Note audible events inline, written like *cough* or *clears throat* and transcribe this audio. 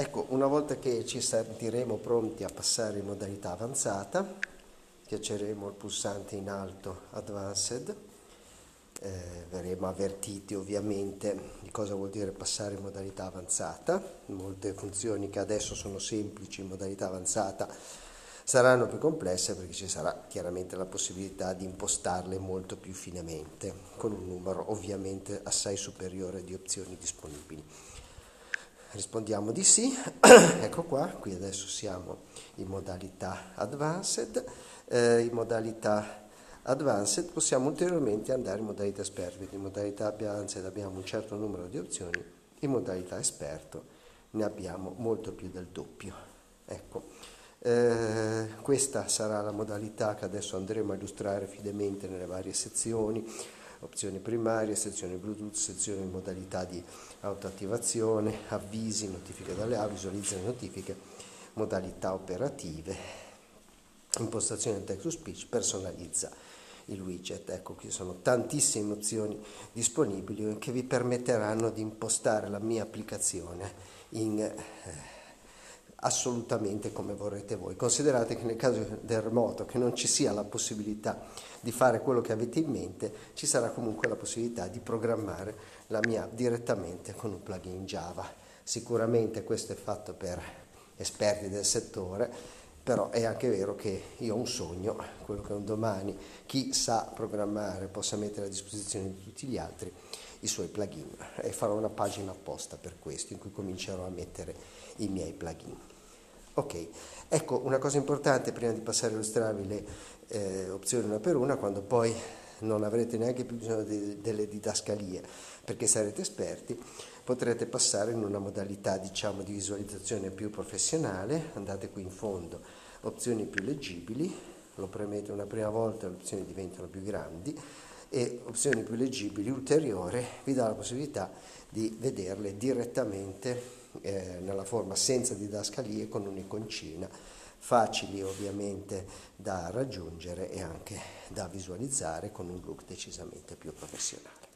Ecco, una volta che ci sentiremo pronti a passare in modalità avanzata, piaceremo il pulsante in alto Advanced, eh, verremo avvertiti ovviamente di cosa vuol dire passare in modalità avanzata, molte funzioni che adesso sono semplici in modalità avanzata saranno più complesse perché ci sarà chiaramente la possibilità di impostarle molto più finemente, con un numero ovviamente assai superiore di opzioni disponibili. Rispondiamo di sì, *clears throat* ecco qua, qui adesso siamo in modalità advanced, eh, in modalità advanced possiamo ulteriormente andare in modalità esperto, quindi in modalità advanced abbiamo un certo numero di opzioni, in modalità esperto ne abbiamo molto più del doppio. Ecco, eh, questa sarà la modalità che adesso andremo a illustrare fidemente nelle varie sezioni opzioni primarie, sezioni Bluetooth, sezioni in modalità di autoattivazione, avvisi, notifiche dalle app, visualizzazione notifiche, modalità operative, impostazione text to speech, personalizza il widget. Ecco, qui sono tantissime opzioni disponibili che vi permetteranno di impostare la mia applicazione in eh, assolutamente come vorrete voi. Considerate che nel caso del remoto che non ci sia la possibilità di fare quello che avete in mente, ci sarà comunque la possibilità di programmare la mia direttamente con un plugin Java. Sicuramente questo è fatto per esperti del settore, però è anche vero che io ho un sogno, quello che un domani chi sa programmare possa mettere a disposizione di tutti gli altri i suoi plugin e farò una pagina apposta per questo in cui comincerò a mettere i miei plugin. Ok, ecco una cosa importante prima di passare a illustrarvi le eh, opzioni una per una, quando poi non avrete neanche più bisogno de- delle didascalie perché sarete esperti, potrete passare in una modalità diciamo di visualizzazione più professionale, andate qui in fondo, opzioni più leggibili, lo premete una prima volta, le opzioni diventano più grandi, e opzioni più leggibili ulteriore vi dà la possibilità di vederle direttamente eh, nella forma senza didascalie con un'iconcina facili ovviamente da raggiungere e anche da visualizzare con un look decisamente più professionale.